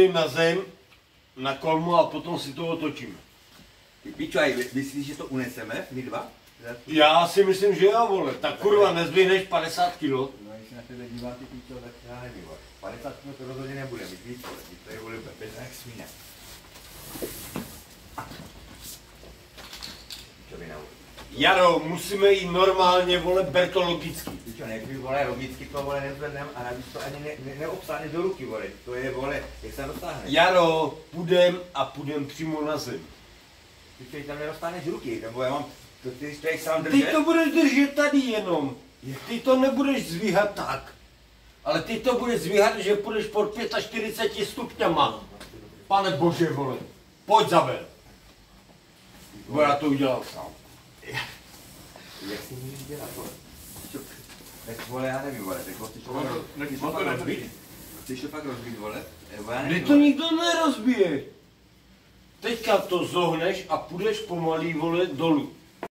na zem, na kolmu a potom si to otočíme. Pičo, a myslíš, že to uneseme, my dva? Já si myslím, že jo, vole. Tak kurva, nezběhneš 50 kilo. No, když se na tebe dívá ty pičo, tak já nevím, vole. 50 kg to rozhodně nebude, mít víc, vole. Ty to je, vole, bez jak. Pičo, na Jaro, musíme jít normálně, vole, ber to nekdy, vole, logicky to, vole, nezvednem a navíc to ani ne, ne, neobsáhne do ruky, vole. To je, vole, jak se dostáhne. Jaro, půjdem a půjdem přímo na zem. Pičo, tam nedostáhneš ruky, nebo já mám, to ty člověk sám Ty držet. to budeš držet tady jenom. Ty to nebudeš zvíhat tak. Ale ty to budeš zvíhat, že půjdeš pod 45 stupňama. Pane bože, vole. Pojď Zabel. Bo já to udělal sám. Jak si můžeš dělat, vole? Vole, já nevím, vole, tak ho chceš to ne- rozbít? Chceš to fakt rozbít, vole? To nikdo nerozbije. Teďka to zohneš a půjdeš pomalý, vole, dolů.